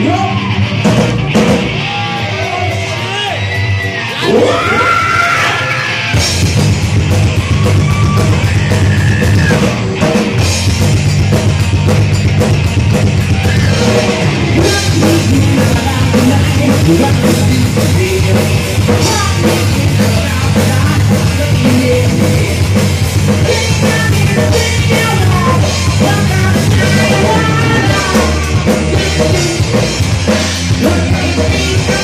Yeah. Baby.